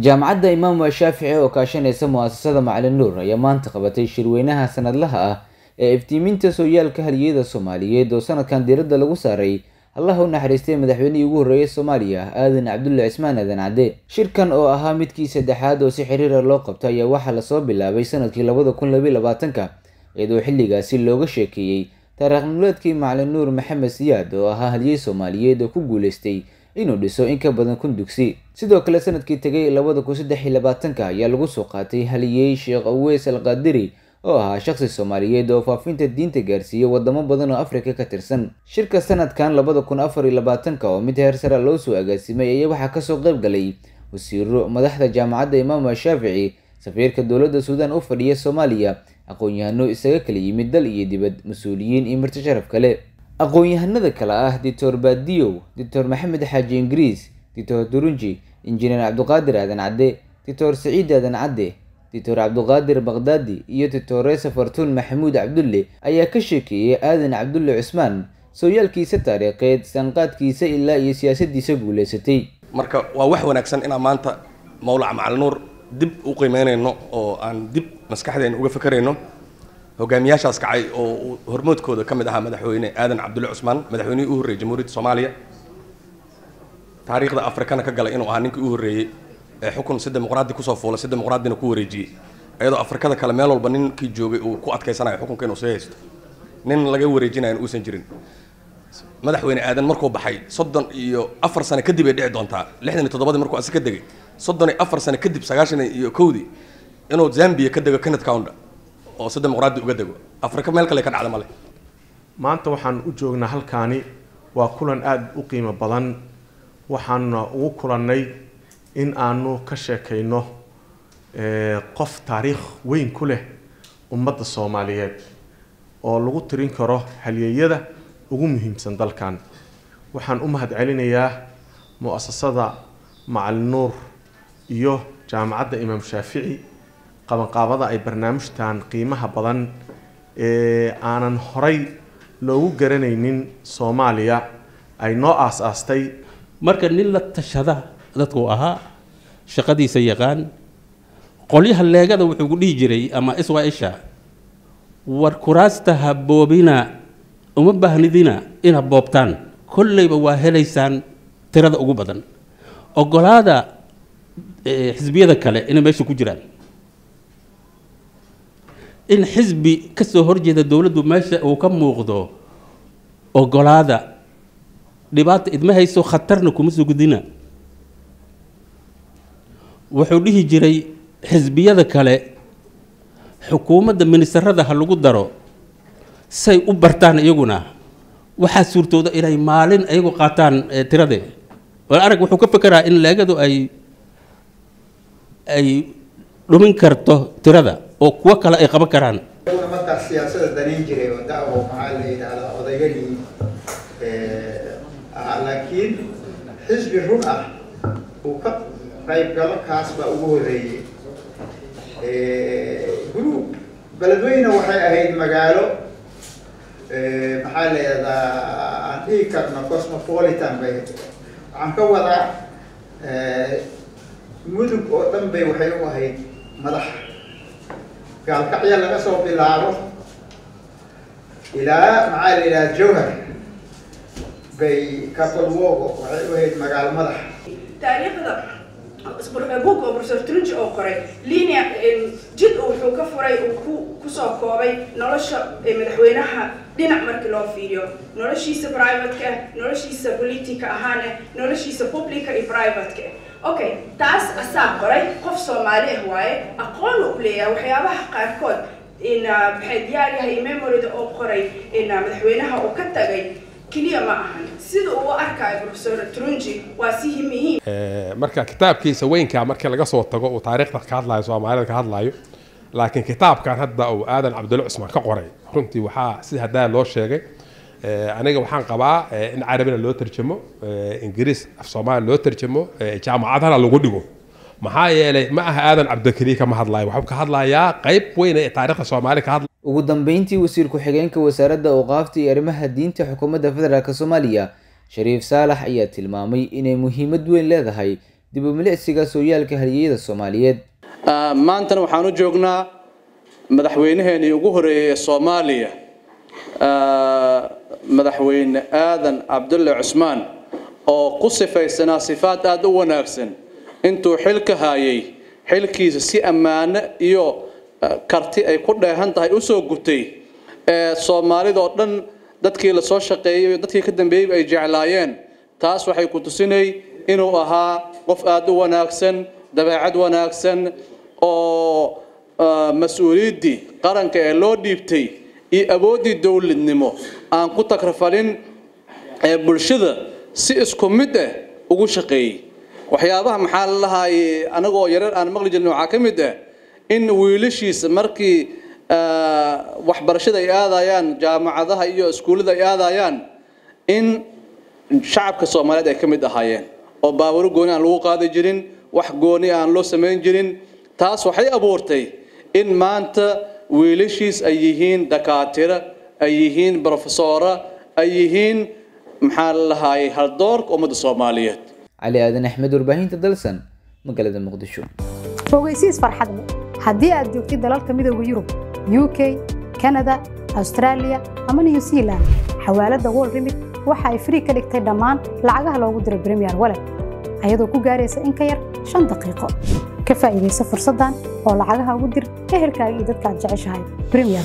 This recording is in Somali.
jaamacadda imaam shaafici oo kaashanaysa mu'asasada macalin nuur ayaa maanta qabatay shirweynaha sanadlaha ah ee iftiiminta sooyaalka haliyada soomaaliyeed oo sanadkan diiradda lagu saaray allaha u naxariistay madaxweynihii ugu horreeyay soomaaliya aadan cabdulle cismaan aadan cadde shirkan oo ahaa midkii saddexaad oo si xiriira loo qabto ayaa waxaa la soo bilaabay sannadkii labada kun labiyi labaatanka iyadoo xilligaasi looga sheekeeyey taariikh nololeedkii macalin nuur maxamed siyaad oo ahaa haliyey soomaaliyeed oo ku guuleystay inuu dhiso in ka badan kun dugsi. Sidoo kale sannadkii tegay labada kun saddex iyo labaatanka ayaa lagu soo qaatay haliyey sheekh aweys al qaadiri oo ahaa shaqsi soomaaliyeed oo faafinta diinta gaarsiiyey wadamo badan oo afrika ka tirsan. Shirka sanadkan labada kun afar iyo labaatanka oo mid heer sara loo soo agaasimay ayaa waxaa ka soo qayb galay wasiiro madaxda jaamacadda imaam shaafici safiirka dowladda suudaan u fadhiya soomaaliya aqoon-yahano isaga kala yimid dal iyo dibad mas'uuliyiin iyo marti sharaf kale aqoon-yahanada kale ah doctor baadiyow doctor maxamed xaaji ingiriis doctor durunji injineer cabdiqaadir aadan cadde doctor saciid aadan cadde doctor cabdiqaadir baqdaadi iyo doctoresa fartuun maxamuud cabdulle ayaa ka sheekeeyey aadan cabdulle cusmaan sooyaalkiisa taariikheed sanqaadkiisa ilaa iyo siyaasadiisa guuleysatay marka waa wax wanaagsan inaan maanta mawlac macalinuur dib u qiimeynayno oo aan dib maskaxdeena uga fakerayno hogaamiyaashaas kacay oo hormoodkooda ka mid ahaa madaxweyne aadan cabdulle cusmaan madaxweynihii u horreeyey jamhuuriyadda soomaaliya. Taariikhda afrikana ka galay inuu ahaa ninkii u horreeyey ee xukun si dimuqraadi ku soo fuulay si dimuqraadina ku wareejiyey. Iyadoo afrikada kale meel walba ninkii joogay uu ku adkaysanayo xukunka inuu sii haysto. Nin laga wareejinayo in uusan jirin. Madaxweyne aadan markuu baxay soddon iyo afar sano kadib ay dhici doontaa. Lixdan iyo toddobadii markuu asi ka degay. Soddon iyo afar sano kadib sagaashan iyo kowdii inuu zambia ka dego kenneth counter oo si dimuqraadi uga dego. Afrika meel kale ka dhacda male maanta waxaan u joognaa halkaani waa kulan aada u qiimo badan. Waxaana ugu kulannay in aanu ka sheekayno qof taariikh weyn ku leh ummadda soomaaliyeed oo lagu tirin karo halyeeyada ugu muhiimsan dalkan. Waxaan u mahad celinayaa mu'asasada macalin nuur iyo jaamacadda imaam shaafici qabanqaabada ay barnaamijtan qiimaha badan ee aanan horay loogu garanaynin soomaaliya ay noo aas-aastay. Marka nin la tashada dadku ahaa shaqadiisa yaqaan qolyaha leegada wuxuu ku dhihi jiray ama iswa-isha war kuraasta ha boobina uma baahnidina inaad boobtaan. Kolleyba waa helaysaan tirada ugu badan. Ogolaada xisbiyada kale inay meesha ku jiraan in xisbi ka soo horjeeda dowladdu meesha uu ka muuqdo ogolaada dhibaata idma hayso khatarna kuma sugudina wuxuu dhihi jiray xisbiyada kale xukuumadda ministarada ha lagu daro say u bartaan iyaguna. Waxaa suurtooda inay maalin iyagu qaataan tirade. Wal arag wuxuu ka fekeraa in leegadu ay ay dhumin karto tirada oo kuwo kale ay qaban karaan. Markaas siyaasada danayn jiray oo dacwo maxaa la yidhahdaa odayganii ahaa laakiin xisbi run ah uu ka qaybgalo kaas baa ugu horreeyey group beledweyne waxay ahayd magaalo maxaa la yidhahdaa aan dhihi karno cosmopolitan bay. Waxaan ka wadaa mudug oo dhan bay waxay u ahayd madax gaalkacya laga soo bilaabo ilaa maxaa la yidhaha jowhar bay kapolwogo waxay u ahayd magaalo madax. Taariikhda book oo professor trunji oo qoray linea jid wuxuu ka furay uu ku ku soo koobay nolosha madaxweynaha dhinac markii loo fiiriyo noloshiisa privateka noloshiisa politica ahaan noloshiisa publica iyo privateka okay taas asaa qoray qof soomaali ah waaye aqoon uu leeyahay waxyaabaha qaarkood maxay diyaar yahay memorida oo qoray in madaxweynaha uu ka tagay keliya ma ahan. Sida uu arkayo professor trunji waa si muhiim marka kitaabkiisa weynkaa markii laga soo tago uu taariikhda ka hadlayo soomaalida ka hadlayo laakiin kitaabkan hadda uu aadan cabdulle cusmaan ka qoray. Runtii waxaa sida haddaa loo sheegay aniga waxaan qabaa in carabina loo tarjamo ingiriis af soomaaliya loo tarjamo jaamacadana lagu dhigo. Maxaa yeelay ma aha aadan cabdikariin kama hadlayo. Waxuu ka hadlayaa qayb weyn ee taariikhda soomaaliya ka hadla ugu dambeyntii wasiir ku-xigeenka wasaaradda awqaafta iyo arrimaha diinta xukuumadda federaalk soomaaliya shariif saalax ayaa tilmaamay inay muhiimad weyn leedahay dib u milicsiga sooyaalka halyeeyada soomaaliyeed maantana waxaan u joognaa madaxweynaheenii ugu horeeyey ee soomaaliya. Madaxweyne aadan cabdulle cusmaan oo ku sifaysanaa sifaad aada u wanaagsan. Intuu xilka haayay xilkiisa si ammaano iyo karti ay ku dheehan tahay u soo gutay ee soomaalidoo dhan dadkii la soo shaqeeyey dadkii ka dambeeyey ay jeclaayeen. Taas waxay ku tusinay inuu ahaa qof aada u wanaagsan dabeecad wanaagsan oo mas'uuliyaddii qaranka ee loo dhiibtay iyo awooddii dowladnimo aan ku takrafalin ee bulshada si isku mid ah ugu shaqeeyey. Waxyaabaha maxaa la lahaayey anagoo yarar aan maqli jirnay waxaa ka mid ah in wiilashiisa markii waxbarashada ay aadayaan jaamacadaha iyo iskuullada ay aadayaan in shacabka soomaaliyeed ay ka mid ahaayeen oo baaburo gooni aan lagu qaadi jirin wax gooni aan loo samayn jirin taas waxay abuurtay in maanta wiilashiis ay yihiin dakaatiro ay yihiin brofesora ay yihiin maxaa la lahaayay haldoorka ummadda soomaaliyeed. Cali aadan axmed warbaahinta dalsan magaalada muqdisho. Fogeysiis farxad leh. Haddii aad joogtid dalalka midooda yurub u k kanada austraaliya ama new zealand xawaaladda world remit waxa ay frii ka dhigtay dhammaan lacagaha loogu diray premier walet ayadoo ku gaaraysa in ka yar shan daqiiqo. Ka faa'iidaysa fursaddan oo lacagaha ugu dir ehelkaaga iyo dadka aad jeceshahay. Premier